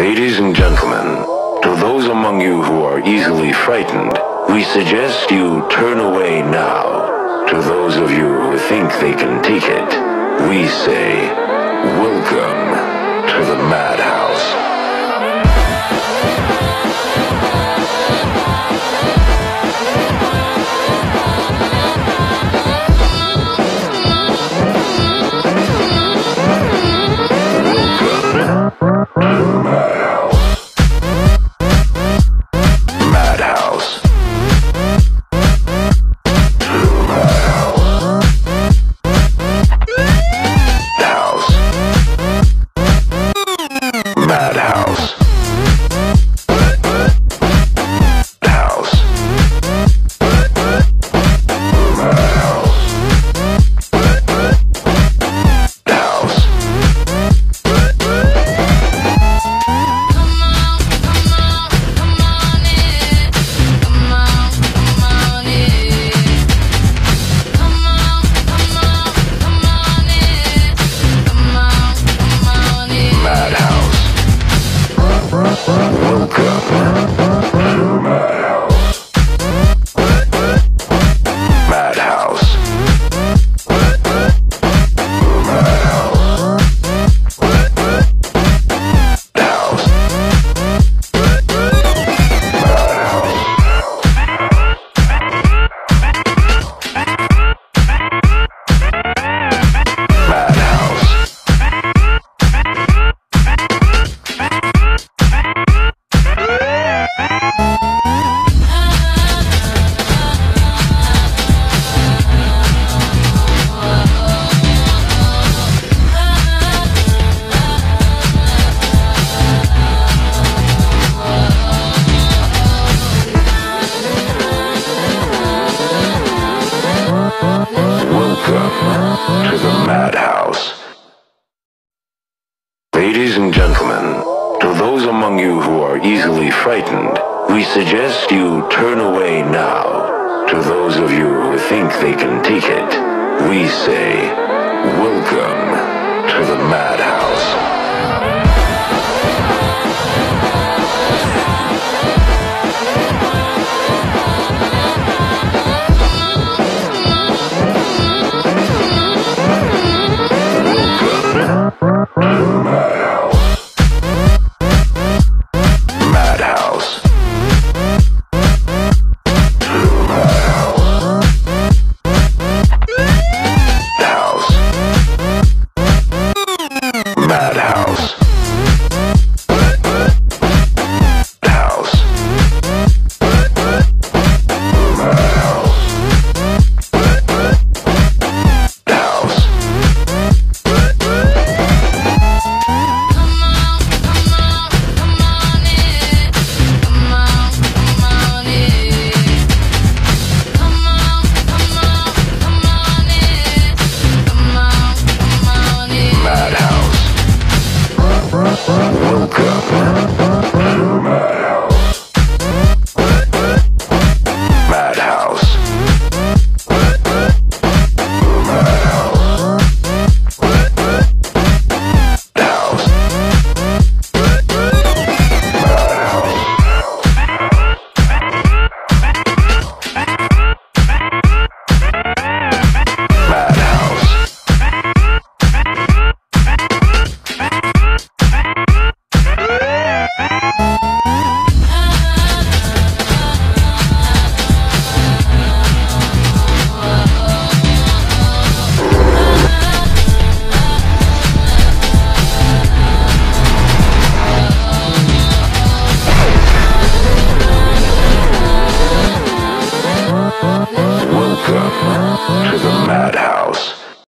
Ladies and gentlemen, to those among you who are easily frightened, we suggest you turn away now. To those of you who think they can take it, we say, welcome to the madhouse. To the madhouse. Ladies and gentlemen, to those among you who are easily frightened, we suggest you turn away now. To those of you who think they can take it, we say, welcome to the madhouse.